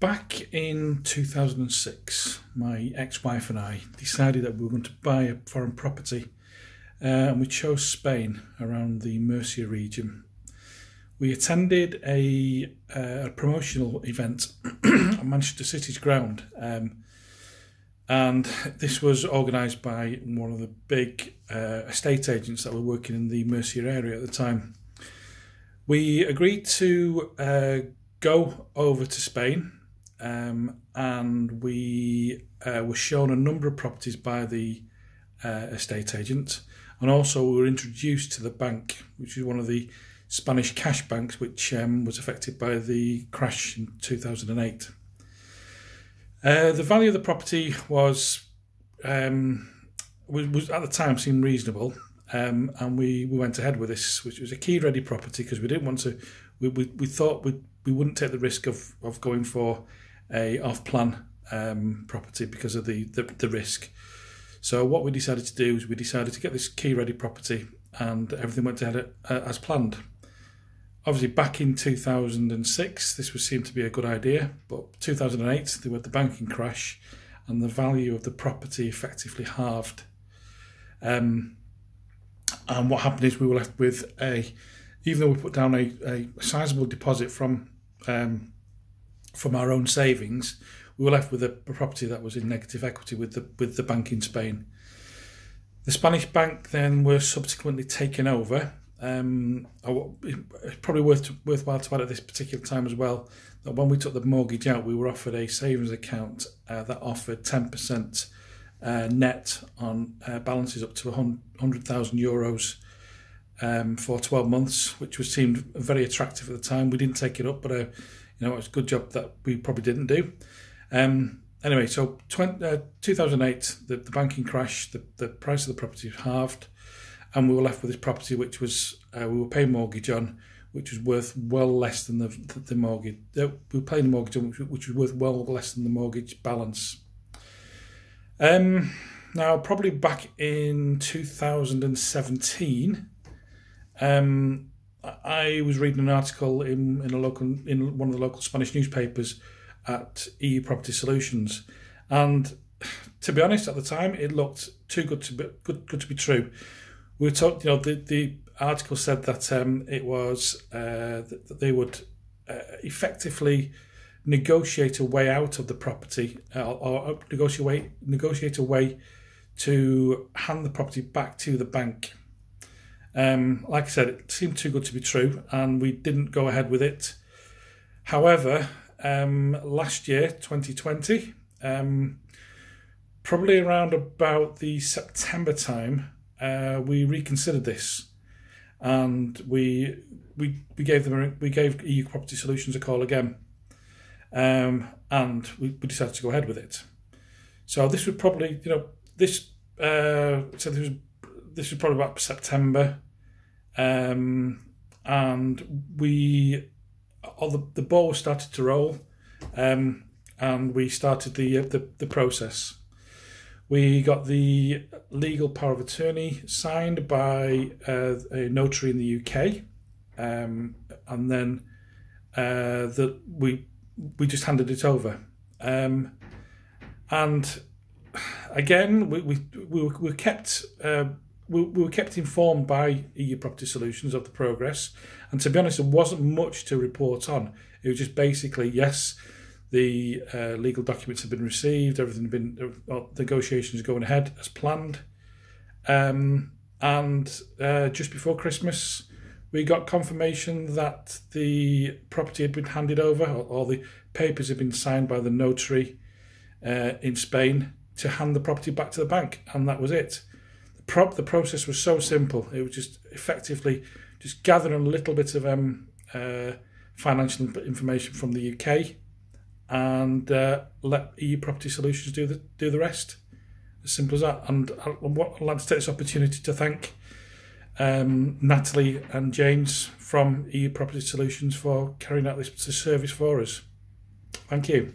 Back in 2006, my ex wife and I decided that we were going to buy a foreign property uh, and we chose Spain around the Murcia region. We attended a, uh, a promotional event at Manchester City's ground, um, and this was organised by one of the big uh, estate agents that were working in the Murcia area at the time. We agreed to uh, go over to Spain um, and we uh, were shown a number of properties by the uh, estate agent, and also we were introduced to the bank, which is one of the Spanish cash banks, which um, was affected by the crash in 2008. Uh, the value of the property was, um, was, was at the time seemed reasonable, um, and we, we went ahead with this, which was a key ready property because we didn't want to. We, we, we thought we we wouldn't take the risk of, of going for a off plan um, property because of the, the, the risk. So what we decided to do is we decided to get this key ready property and everything went ahead uh, as planned. Obviously, back in 2006, this was seemed to be a good idea, but 2008, there was the banking crash, and the value of the property effectively halved. Um, and what happened is we were left with a, even though we put down a, a sizable deposit from um, from our own savings, we were left with a property that was in negative equity with the with the bank in Spain. The Spanish bank then were subsequently taken over. Um, it's probably worth worthwhile to add at this particular time as well that when we took the mortgage out, we were offered a savings account uh, that offered ten percent uh, net on uh, balances up to hundred thousand euros um, for twelve months, which was seemed very attractive at the time. We didn't take it up, but uh, you know, it was a good job that we probably didn't do. Um, anyway, so 20, uh, 2008, the, the banking crash, the, the price of the property halved, and we were left with this property which was uh, we were paying mortgage on, which was worth well less than the the, the mortgage. Uh, we were paying the mortgage on, which, which was worth well less than the mortgage balance. Um, now, probably back in 2017, um, I was reading an article in, in a local in one of the local Spanish newspapers at EU Property Solutions, and to be honest, at the time it looked too good to be good, good to be true. We were told, you know, the, the article said that um, it was uh, that they would uh, effectively negotiate a way out of the property uh, or negotiate way, negotiate a way to hand the property back to the bank um, like I said, it seemed too good to be true, and we didn't go ahead with it. However, um, last year, 2020, um, probably around about the September time, uh, we reconsidered this, and we we we gave them we gave EU Property Solutions a call again, um, and we, we decided to go ahead with it. So this would probably you know this uh, so this was this was probably about September, um, and we all the, the ball started to roll, um, and we started the, the the process. We got the legal power of attorney signed by uh, a notary in the UK, um, and then uh, the, we we just handed it over. Um, and again, we we, we, were, we were kept uh, we, we were kept informed by EU Property Solutions of the progress. And to be honest, there wasn't much to report on. It was just basically, yes, the uh, legal documents have been received, everything had been, uh, negotiations going ahead as planned. Um, and uh, just before Christmas, we got confirmation that the property had been handed over, or, or the papers had been signed by the notary uh, in Spain to hand the property back to the bank, and that was it prop the process was so simple. It was just effectively just gathering a little bit of um, uh, financial information from the UK and uh, let EU Property Solutions do the do the rest. As simple as that. And I, I'd like to take this opportunity to thank um, Natalie and James from EU Property Solutions for carrying out this service for us. Thank you.